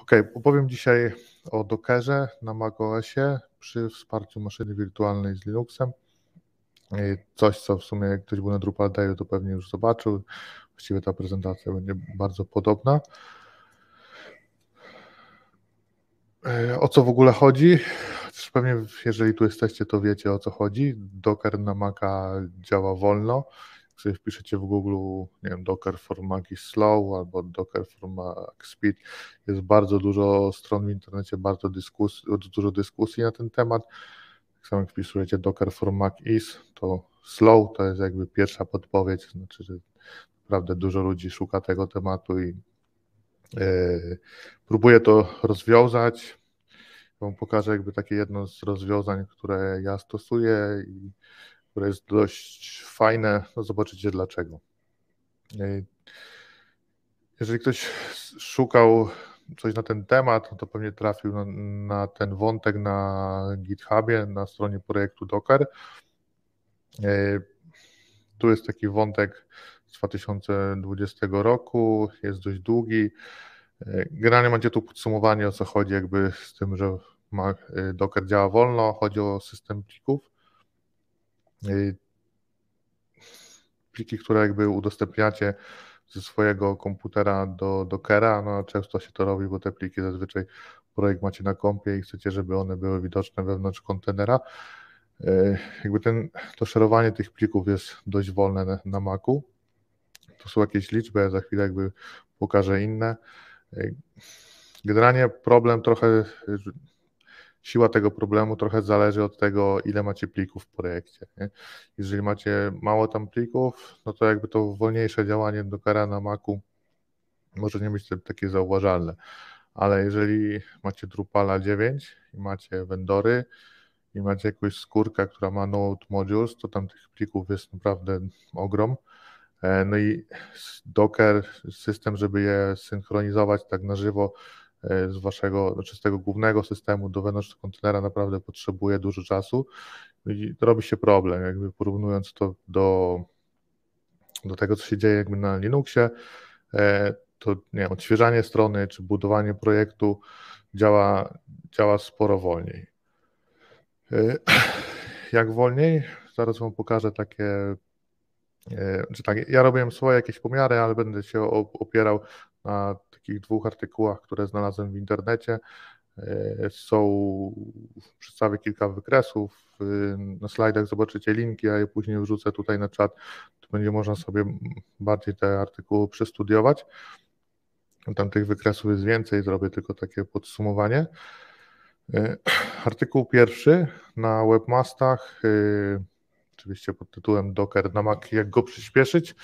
Ok, opowiem dzisiaj o Dockerze na macOSie przy wsparciu maszyny wirtualnej z Linuxem. Coś, co w sumie jak ktoś był na Drupal Day, to pewnie już zobaczył. Właściwie ta prezentacja będzie bardzo podobna. O co w ogóle chodzi? pewnie jeżeli tu jesteście, to wiecie o co chodzi. Docker na Maca działa wolno. Jak sobie wpiszecie w Google, nie wiem, Docker for is slow albo Docker for Mac speed, jest bardzo dużo stron w internecie, bardzo dyskus, dużo dyskusji na ten temat. Jak samo wpisujecie Docker for Mac is, to slow to jest jakby pierwsza podpowiedź, znaczy, że naprawdę dużo ludzi szuka tego tematu i yy, próbuje to rozwiązać. Wam pokażę jakby takie jedno z rozwiązań, które ja stosuję i które jest dość fajne. No zobaczycie dlaczego. Jeżeli ktoś szukał coś na ten temat, no to pewnie trafił na, na, ten wątek na GitHubie, na stronie projektu Docker. Tu jest taki wątek z 2020 roku, jest dość długi. Generalnie macie tu podsumowanie o co chodzi jakby z tym, że Docker działa wolno, chodzi o system plików. Y, pliki, które jakby udostępniacie ze swojego komputera do Dockera, no często się to robi, bo te pliki zazwyczaj projekt macie na kompie i chcecie, żeby one były widoczne wewnątrz kontenera. Y, jakby ten, to szerowanie tych plików jest dość wolne na, na Macu. To są jakieś liczby, ja za chwilę jakby pokażę inne. Generalnie problem trochę siła tego problemu trochę zależy od tego, ile macie plików w projekcie. Nie? Jeżeli macie mało tam plików, no to jakby to wolniejsze działanie Dockera na Macu może nie być takie zauważalne. Ale jeżeli macie Drupala 9 i macie vendory i macie jakąś skórkę, która ma Node Modules, to tam tych plików jest naprawdę ogrom. E, no i Docker, system, żeby je synchronizować tak na żywo, z waszego, znaczy z tego głównego systemu do wewnątrz kontenera naprawdę potrzebuje dużo czasu i robi się problem, jakby porównując to do, do tego, co się dzieje jakby na Linuxie, e, to nie wiem, odświeżanie strony czy budowanie projektu działa, działa sporo wolniej. E, jak wolniej? Zaraz Wam pokażę takie, czy tak, ja robiłem swoje jakieś pomiary, ale będę się opierał na takich dwóch artykułach, które znalazłem w internecie. E, są, przedstawię kilka wykresów. Na slajdach zobaczycie linki, a je później wrzucę tutaj na czat. To będzie można sobie bardziej te artykuły przestudiować. Tam tych wykresów jest więcej, zrobię tylko takie podsumowanie. E, artykuł pierwszy na webmastach, e, oczywiście pod tytułem Docker na Mac, jak go przyspieszyć.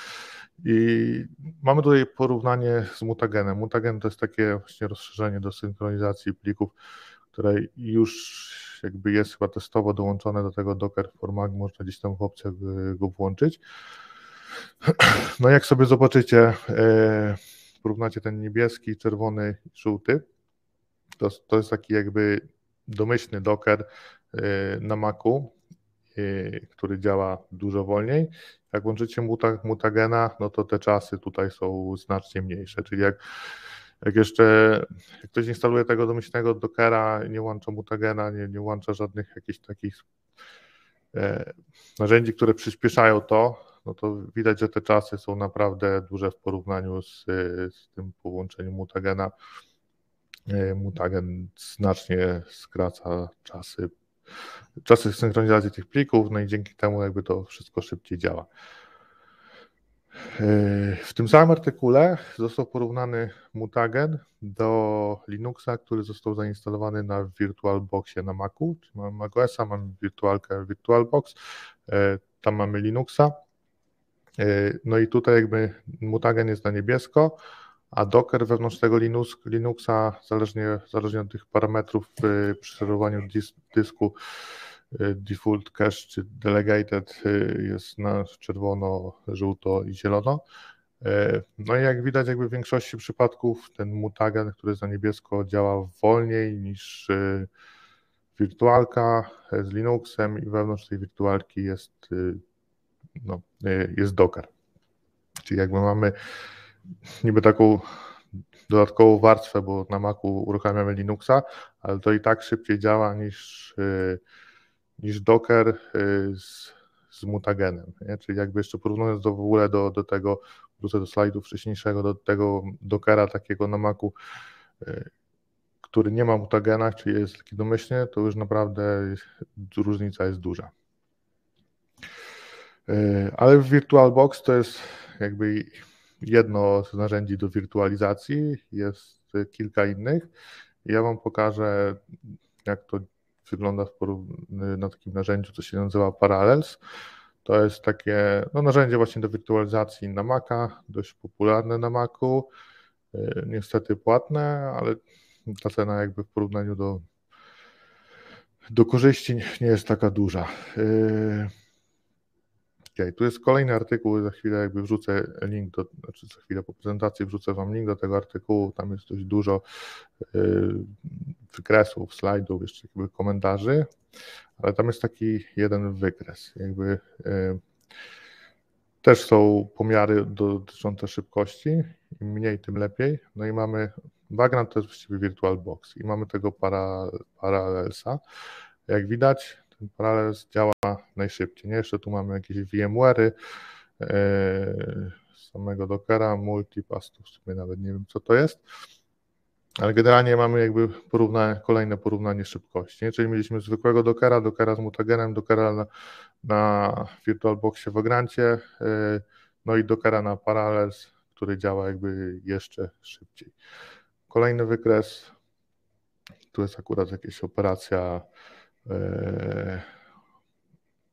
I mamy tutaj porównanie z mutagenem. Mutagen to jest takie właśnie rozszerzenie do synchronizacji plików, które już jakby jest chyba testowo dołączone do tego Docker Format, można gdzieś tam w opcjach go włączyć. No jak sobie zobaczycie, e, porównacie ten niebieski, czerwony żółty, to, to jest taki jakby domyślny Docker e, na Macu, e, który działa dużo wolniej. Jak łączycie mutagena, no to te czasy tutaj są znacznie mniejsze, czyli jak, jak jeszcze jak ktoś instaluje tego domyślnego Dockera, nie łącza mutagena, nie, nie łącza żadnych jakichś takich e, narzędzi, które przyspieszają to, no to widać, że te czasy są naprawdę duże w porównaniu z, z tym połączeniem mutagena. E, mutagen znacznie skraca czasy czasy synchronizacji tych plików, no i dzięki temu jakby to wszystko szybciej działa. Yy, w tym samym artykule został porównany mutagen do Linuxa, który został zainstalowany na VirtualBoxie na Macu, czyli mamy macOSa, mamy wirtualkę VirtualBox, yy, tam mamy Linuxa, yy, no i tutaj jakby mutagen jest na niebiesko, a Docker wewnątrz tego Linux, Linuxa, zależnie, zależnie od tych parametrów przy sterowaniu dysku, y, default cache czy delegated y, jest na czerwono, żółto i zielono. Y, no i jak widać, jakby w większości przypadków ten mutagen, który jest na niebiesko, działa wolniej niż wirtualka z Linuxem i wewnątrz tej wirtualki jest, no, jest Docker. Czyli jakby mamy niby taką dodatkową warstwę, bo na Macu uruchamiamy Linuxa, ale to i tak szybciej działa niż, y, niż Docker y, z, z mutagenem. Nie? Czyli jakby jeszcze porównując do, w ogóle do, do tego, wrócę do slajdu wcześniejszego, do tego Dockera takiego na Macu, y, który nie ma mutagena, czyli jest taki domyślny, to już naprawdę różnica jest duża. Ale w VirtualBox to jest jakby jedno z narzędzi do wirtualizacji, jest kilka innych. Ja Wam pokażę, jak to wygląda na takim narzędziu, co się nazywa Parallels. To jest takie no, narzędzie właśnie do wirtualizacji na Maca, dość popularne na Macu, y, niestety płatne, ale ta cena jakby w porównaniu do, do korzyści nie jest taka duża. Y, Okay, tu jest kolejny artykuł, za chwilę jakby wrzucę link, do, znaczy za chwilę po prezentacji wrzucę Wam link do tego artykułu, tam jest dość dużo yy, wykresów, slajdów, jeszcze jakby komentarzy, ale tam jest taki jeden wykres, jakby yy, też są pomiary dotyczące szybkości, im mniej, tym lepiej, no i mamy, background to jest właściwie VirtualBox i mamy tego para, parallelsa, jak widać ten Parallels działa najszybciej. Nie? Jeszcze tu mamy jakieś VMware'y, yy, samego Dockera, Multipass, w sumie nawet nie wiem co to jest, ale generalnie mamy jakby porównanie, kolejne porównanie szybkości, nie? czyli mieliśmy zwykłego Dockera, Dockera z mutagenem, Dockera na, na VirtualBoxie w Ograncie, yy, no i Dockera na Parallels, który działa jakby jeszcze szybciej. Kolejny wykres, tu jest akurat jakaś operacja E,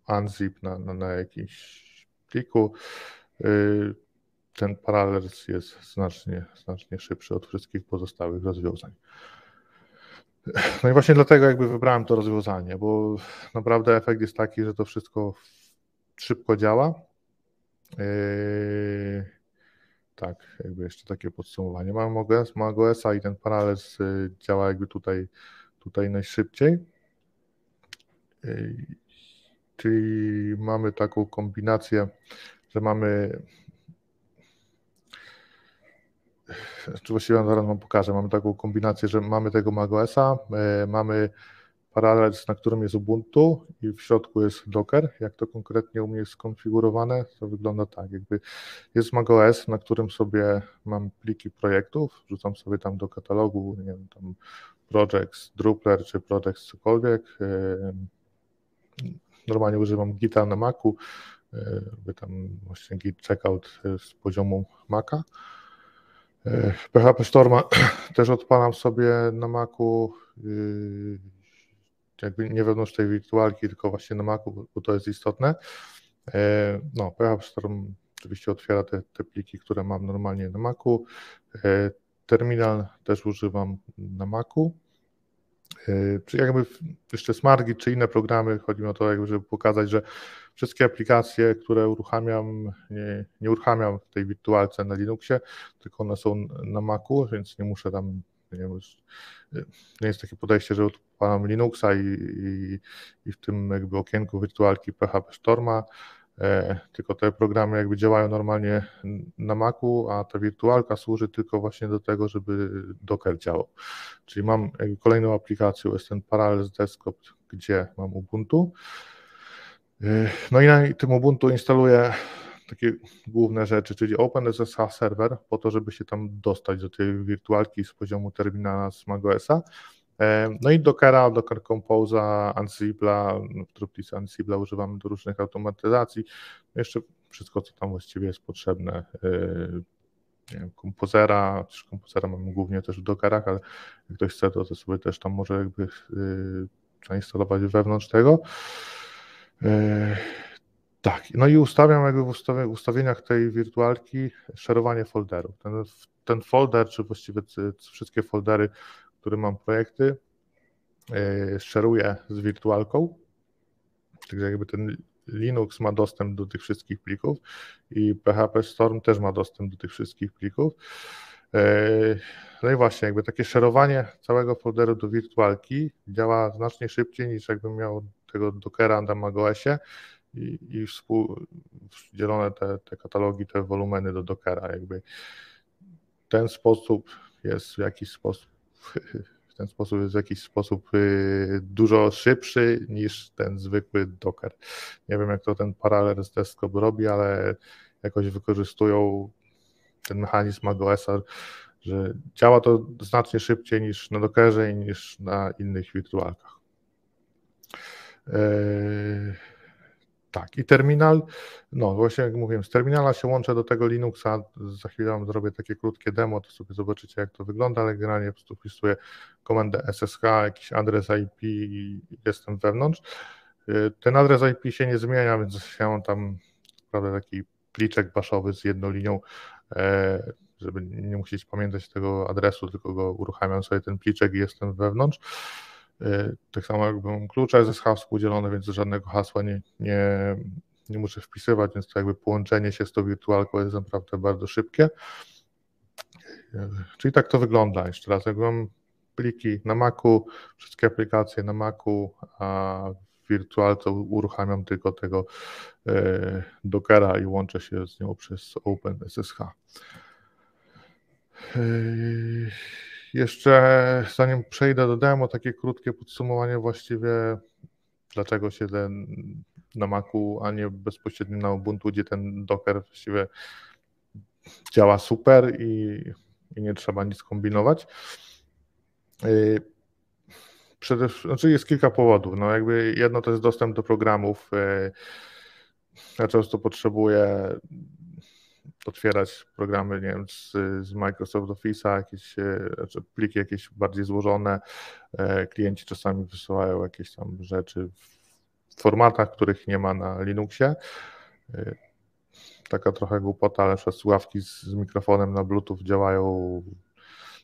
unzip na, na, na jakimś pliku. E, ten Parallels jest znacznie, znacznie szybszy od wszystkich pozostałych rozwiązań. No i właśnie dlatego jakby wybrałem to rozwiązanie, bo naprawdę efekt jest taki, że to wszystko szybko działa. Yy, tak, jakby jeszcze takie podsumowanie. Mam OS, mam OS-a i ten Parallels działa jakby tutaj, tutaj najszybciej. Czyli mamy taką kombinację, że mamy właściwie zaraz Wam pokażę, mamy taką kombinację, że mamy tego macOSa, e, mamy Parallels, na którym jest Ubuntu i w środku jest Docker. Jak to konkretnie u mnie jest skonfigurowane, to wygląda tak, jakby jest macOS, na którym sobie mam pliki projektów, wrzucam sobie tam do katalogu, nie wiem, tam projects, Drupler czy projects cokolwiek, e, Normalnie używam Gita na Macu, by tam właśnie Git checkout z poziomu Maca. PHP Storma też odpalam sobie na Macu, jakby nie wewnątrz tej wirtualki, tylko właśnie na Macu, bo to jest istotne. No, PHP Storm oczywiście otwiera te, te pliki, które mam normalnie na Macu. Terminal też używam na Macu. Czy jakby jeszcze Smartgit, czy inne programy, chodzi mi o to, jakby, żeby pokazać, że wszystkie aplikacje, które uruchamiam, nie, nie uruchamiam w tej wirtualce na Linuxie, tylko one są na Macu, więc nie muszę tam, nie, yy, nie jest takie podejście, że odpalam Linuxa i, i, i w tym jakby okienku wirtualki PHP Storma tylko te programy jakby działają normalnie na Macu, a ta wirtualka służy tylko właśnie do tego, żeby Docker działał. Czyli mam kolejną aplikację, jest ten Parallels Desktop, gdzie mam Ubuntu. E, no i na tym Ubuntu instaluję takie główne rzeczy, czyli OpenSSH Server, po to, żeby się tam dostać do tej wirtualki z poziomu terminala z macOSa. E, no i Dockera, Docker Compose'a, Ansible'a, w Drupalice Ansible'a używamy do różnych automatyzacji. No jeszcze wszystko, co tam właściwie jest potrzebne. E, kompozera, też kompozera mamy głównie też w Dockerach, ale jak ktoś chce, to, to sobie też tam może jakby e, zainstalować wewnątrz tego. Tak, no i ustawiam jakby w ustawieniach tej wirtualki szerowanie folderów. Ten, ten folder, czy właściwie wszystkie foldery którym mam projekty, e, szeruję z wirtualką. Także jakby ten Linux ma dostęp do tych wszystkich plików i PHP Storm też ma dostęp do tych wszystkich plików. E, no i właśnie, jakby takie szerowanie całego folderu do wirtualki działa znacznie szybciej niż jakbym miał tego Dockera na macOSie i, i współdzielone te, te katalogi, te wolumeny do Dockera. Jakby ten sposób jest w jakiś sposób w ten sposób jest w jakiś sposób y, dużo szybszy niż ten zwykły Docker. Nie wiem, jak to ten Parallels Desktop robi, ale jakoś wykorzystują ten mechanizm macOSa, że działa to znacznie szybciej niż na Dockerze i niż na innych wirtualkach. Yy, tak, i terminal, no właśnie jak mówiłem, z terminala się łączę do tego Linuxa, za chwilę wam zrobię takie krótkie demo, to sobie zobaczycie jak to wygląda, ale generalnie po prostu wpisuję komendę SSH, jakiś adres IP i jestem wewnątrz. Yy, ten adres IP się nie zmienia, więc ja mam tam naprawdę taki pliczek baszowy z jedną linią, yy, żeby nie musieć pamiętać tego adresu, tylko go uruchamiam sobie ten pliczek i jestem wewnątrz. Y, tak samo jakbym klucze SSH współdzielone, więc żadnego hasła nie, nie, nie muszę wpisywać, więc to jakby połączenie się z tą wirtualką jest naprawdę bardzo szybkie. Y, czyli tak to wygląda. Jeszcze raz, jak mam pliki na Macu, wszystkie aplikacje na Macu, a w wirtualce uruchamiam tylko tego y, Dockera i łączę się z nią przez OpenSSH. Jeszcze zanim przejdę do demo, takie krótkie podsumowanie właściwie, dlaczego się ten na Macu, a nie bezpośrednio na Ubuntu, gdzie ten Docker właściwie działa super i, i nie trzeba nic kombinować. Y, przede wszystkim, znaczy jest kilka powodów. No jakby jedno to jest dostęp do programów. Y, ja często potrzebuję otwierać programy, nie wiem, z, z Microsoft Office'a, jakieś e, znaczy pliki jakieś bardziej złożone. E, klienci czasami wysyłają jakieś tam rzeczy w formatach, których nie ma na Linuxie. E, taka trochę głupota, ale przykład słuchawki z, z mikrofonem na Bluetooth działają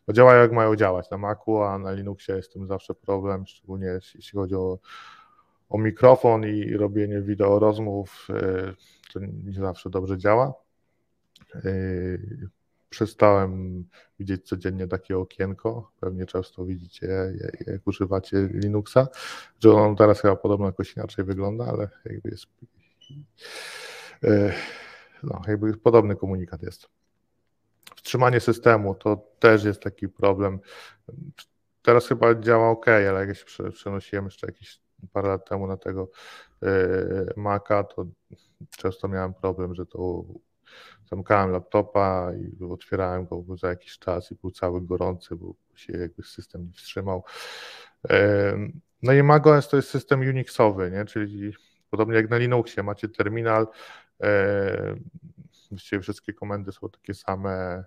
no działają jak mają działać na Macu, a na Linuxie jest tym zawsze problem, szczególnie jeśli chodzi o, o mikrofon i robienie wideo rozmów, to nie zawsze dobrze działa. Yy, przestałem widzieć codziennie takie okienko. Pewnie często widzicie, jak używacie Linuxa, że on teraz chyba podobno jakoś inaczej wygląda, ale jakby jest. Yy, no, jakby podobny komunikat jest. Wstrzymanie systemu to też jest taki problem. Teraz chyba działa ok, ale jak się przenosiłem jeszcze jakieś parę lat temu na tego yy, Maca, to często miałem problem, że to zamykałem laptopa i otwierałem go za jakiś czas i był cały gorący, bo się jakby system nie wstrzymał. No i macOS to jest system Unixowy, nie? czyli podobnie jak na Linuxie macie terminal, właściwie wszystkie komendy są takie same,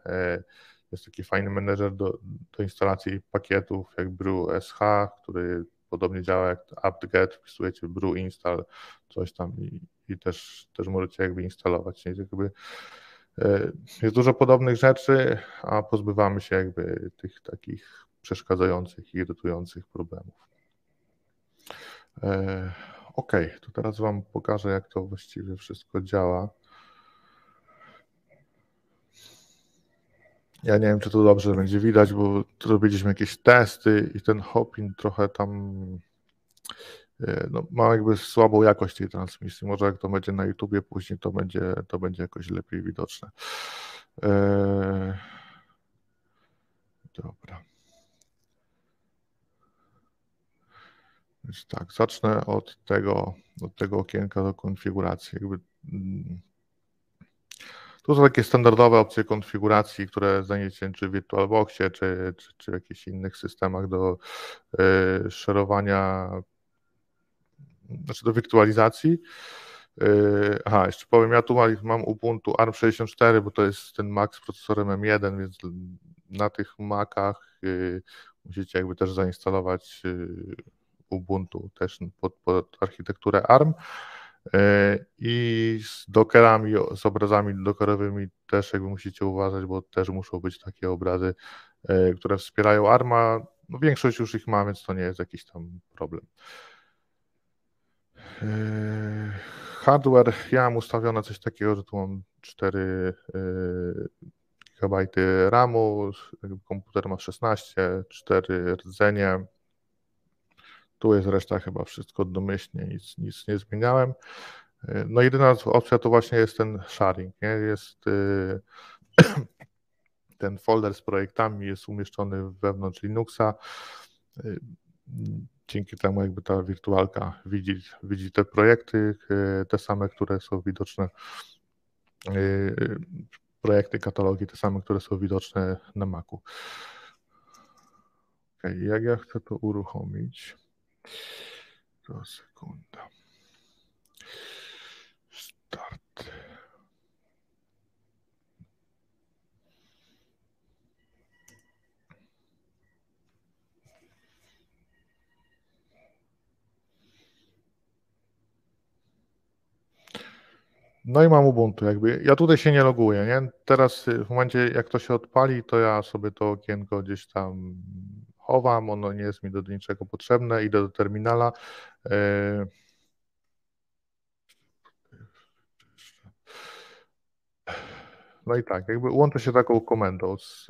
jest taki fajny menedżer do, do instalacji pakietów jak brew.sh, który podobnie działa jak apt-get, wpisujecie brew install, coś tam i, i też, też możecie jakby instalować. Nie? Jakby jest dużo podobnych rzeczy, a pozbywamy się jakby tych takich przeszkadzających i irytujących problemów. E, ok, to teraz Wam pokażę, jak to właściwie wszystko działa. Ja nie wiem, czy to dobrze będzie widać, bo robiliśmy jakieś testy i ten hopping trochę tam no, ma jakby słabą jakość tej transmisji. Może jak to będzie na YouTubie później, to będzie, to będzie jakoś lepiej widoczne. Eee, dobra. Więc tak, zacznę od tego, od tego okienka do konfiguracji. Jakby, mm, to są takie standardowe opcje konfiguracji, które znajdziecie czy w VirtualBoxie, czy, czy, czy w jakichś innych systemach do y, szerowania znaczy do wirtualizacji. Yy, aha, jeszcze powiem, ja tu mam Ubuntu ARM64, bo to jest ten Mac z procesorem M1, więc na tych Macach yy, musicie jakby też zainstalować yy, Ubuntu też pod, pod architekturę ARM i z dockerami, z obrazami dockerowymi też jakby musicie uważać, bo też muszą być takie obrazy, które wspierają ARMa. No większość już ich ma, więc to nie jest jakiś tam problem. Yy, hardware, ja mam ustawione coś takiego, że tu mam 4 yy, GB RAMu, komputer ma 16, 4 rdzenie. Tu jest reszta chyba wszystko domyślnie, nic, nic nie zmieniałem. Yy, no jedyna opcja to właśnie jest ten sharing, nie? jest ten folder z projektami jest umieszczony wewnątrz Linuxa. Dzięki temu jakby ta wirtualka widzi, widzi te projekty, te same, które są widoczne, projekty, katalogi, te same, które są widoczne na Macu. Ok, jak ja chcę to uruchomić? To sekunda. Start. No i mam Ubuntu jakby. Ja tutaj się nie loguję, nie? Teraz w momencie jak to się odpali, to ja sobie to okienko gdzieś tam chowam, ono nie jest mi do niczego potrzebne, idę do terminala. E, no i tak, jakby łączę się taką komendą z,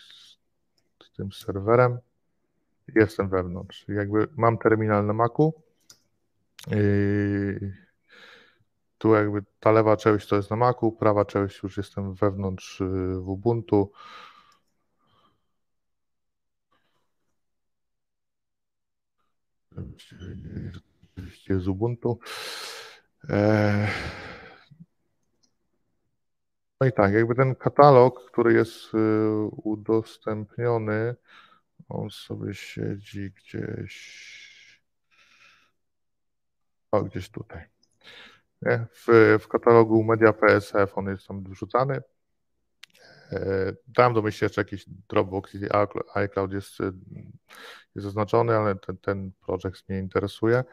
z, z tym serwerem. Jestem wewnątrz. Jakby mam terminal na Macu. Yy, tu jakby ta lewa część to jest na Macu, prawa część już jestem wewnątrz w Ubuntu. Oczywiście z Ubuntu. E, no i tak, jakby ten katalog, który jest y, udostępniony, on sobie siedzi gdzieś. O, gdzieś tutaj. W, w katalogu Media PSF on jest tam wrzucany. Tam domyślnie jeszcze jakiś Dropbox i iCloud jest, jest zaznaczony, ale ten, ten projekt mnie interesuje.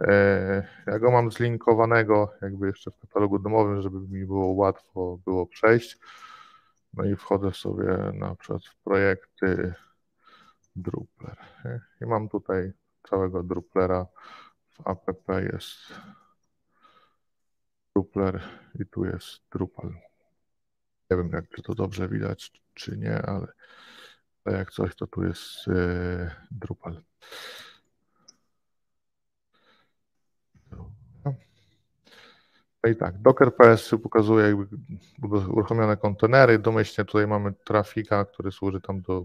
E, ja go mam zlinkowanego jakby jeszcze w katalogu domowym, żeby mi było łatwo było przejść. No i wchodzę sobie na przykład w projekty Drupler. I mam tutaj całego Druplera. W app jest Drupler i tu jest Drupal. Nie wiem, jak czy to dobrze widać, czy nie, ale jak coś, to tu jest yy, Drupal. No i tak, Docker PS pokazuje jakby uruchomione kontenery. Domyślnie tutaj mamy trafika, który służy tam do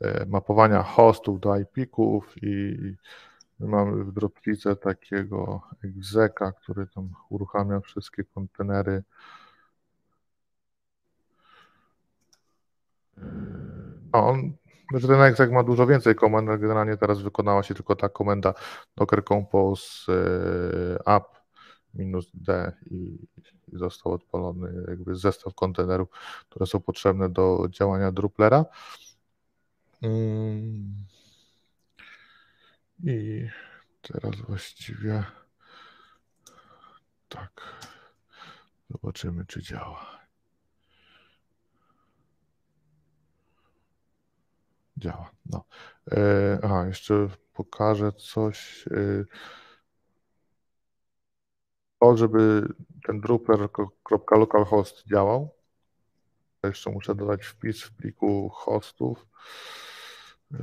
e, mapowania hostów do IP-ków i mamy w Dropkice takiego exeka, który tam uruchamia wszystkie kontenery No, on, znaczy ten exec ma dużo więcej komend, ale generalnie teraz wykonała się tylko ta komenda docker compose y, app minus d i, i został odpalony jakby zestaw kontenerów, które są potrzebne do działania Druplera. Mm. I teraz właściwie tak. Zobaczymy, czy działa. Działa. No. E, jeszcze pokażę coś. E, to, żeby ten Drupal.localhost działał, jeszcze muszę dodać wpis w pliku hostów. E,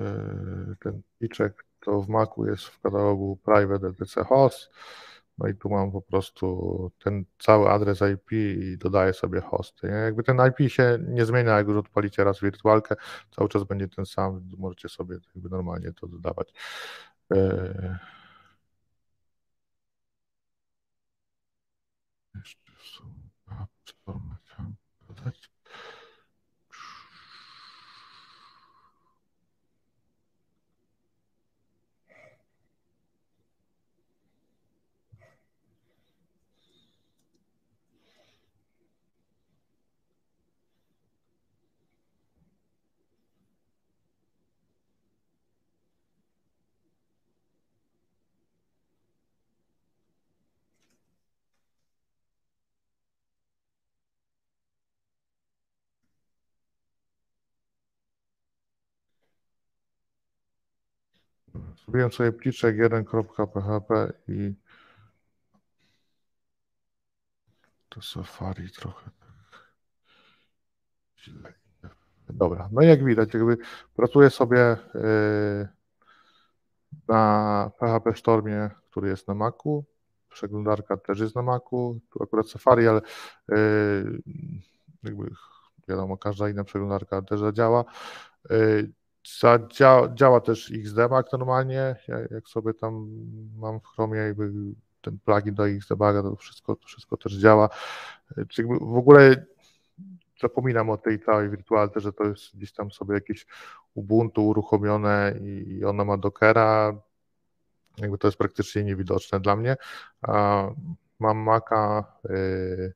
ten pliczek to w Macu jest w katalogu private etc host. No i tu mam po prostu ten cały adres IP i dodaję sobie hosty. Jakby ten IP się nie zmienia, jak już odpalicie raz wirtualkę, cały czas będzie ten sam, możecie sobie jakby normalnie to dodawać. E, jeszcze są, a, dodać. Zrobiłem sobie pliczek 1.php i to Safari trochę tak źle. Dobra, no jak widać, jakby pracuję sobie yy, na PHP Stormie, który jest na Macu. Przeglądarka też jest na Macu. Tu akurat Safari, ale yy, jakby wiadomo, każda inna przeglądarka też zadziała. Zadziała, działa też XDebug normalnie, jak sobie tam mam w Chromie jakby ten plugin do XDebuga, to wszystko, to wszystko też działa. w ogóle zapominam o tej całej wirtualce, że to jest gdzieś tam sobie jakieś Ubuntu uruchomione i ona ma Dockera, jakby to jest praktycznie niewidoczne dla mnie. Mam Maca, y,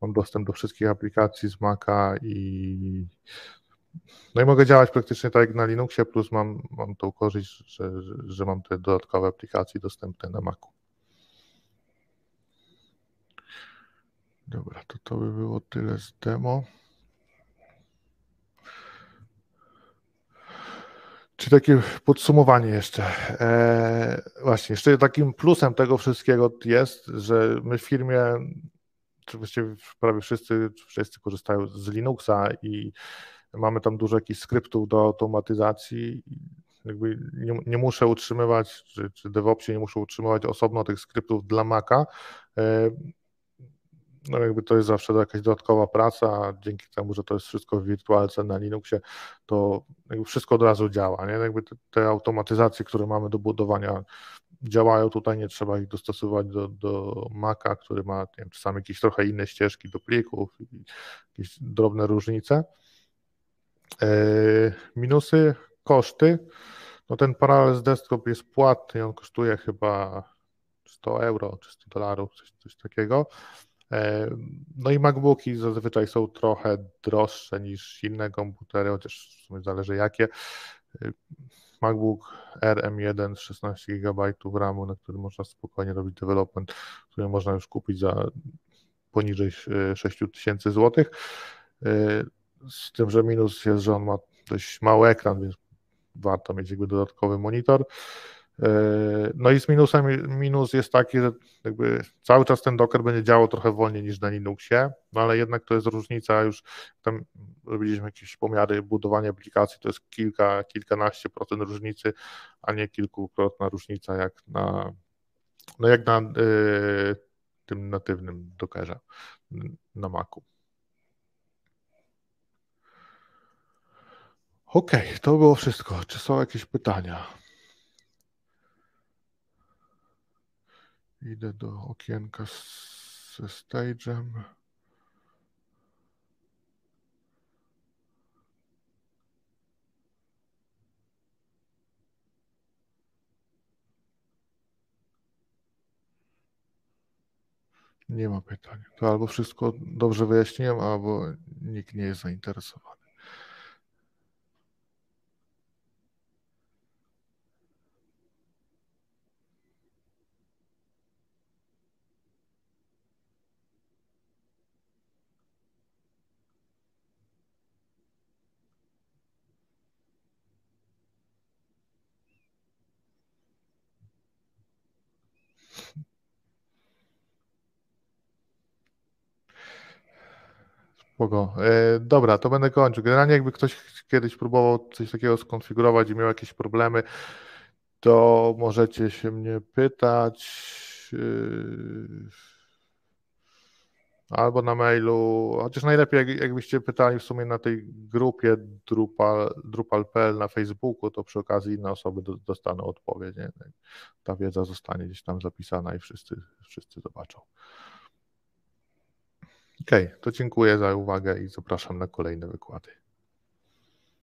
mam dostęp do wszystkich aplikacji z Maca i no i mogę działać praktycznie tak jak na Linuxie, plus mam, mam tą korzyść, że, że mam te dodatkowe aplikacje dostępne na Macu. Dobra, to to by było tyle z demo. Czy takie podsumowanie jeszcze. E, właśnie, jeszcze takim plusem tego wszystkiego jest, że my w firmie, czy właściwie prawie wszyscy, wszyscy korzystają z Linuxa i mamy tam dużo jakichś skryptów do automatyzacji. Jakby nie, nie muszę utrzymywać, czy, czy DevOpsie nie muszą utrzymywać osobno tych skryptów dla Maca. E, no jakby to jest zawsze jakaś dodatkowa praca, dzięki temu, że to jest wszystko w wirtualce na Linuxie, to wszystko od razu działa, nie? Jakby te, te, automatyzacje, które mamy do budowania działają tutaj, nie trzeba ich dostosować do, do Maca, który ma nie wiem, czasami jakieś trochę inne ścieżki do plików, jakieś drobne różnice. Yy, minusy, koszty. No ten Parallels Desktop jest płatny, on kosztuje chyba 100 euro czy 100 dolarów, coś, coś takiego. E, no i MacBooki zazwyczaj są trochę droższe niż inne komputery, chociaż w sumie zależy jakie. E, MacBook RM1 16 GB RAMu, na którym można spokojnie robić development, który można już kupić za poniżej 6000 zł. E, z tym, że minus jest, że on ma dość mały ekran, więc warto mieć jakby dodatkowy monitor. E, no i z minusem, minus jest taki, że jakby cały czas ten Docker będzie działał trochę wolniej niż na Linuxie, no ale jednak to jest różnica już, tam robiliśmy jakieś pomiary budowania aplikacji, to jest kilka, kilkanaście procent różnicy, a nie kilkukrotna różnica jak na, no jak na y, tym natywnym Dockerze na Macu. OK, to było wszystko. Czy są jakieś pytania? Idę do okienka ze stage'em. Nie ma pytań. To albo wszystko dobrze wyjaśniłem, albo nikt nie jest zainteresowany. Spoko. E, dobra, to będę kończył. Generalnie jakby ktoś kiedyś próbował coś takiego skonfigurować i miał jakieś problemy, to możecie się mnie pytać e, albo na mailu, chociaż najlepiej jakbyście pytali w sumie na tej grupie Drupal, Drupal.pl na Facebooku, to przy okazji inne osoby dostaną odpowiedź. Nie? Ta wiedza zostanie gdzieś tam zapisana i wszyscy, wszyscy zobaczą. Okej, okay, to dziękuję za uwagę i zapraszam na kolejne wykłady.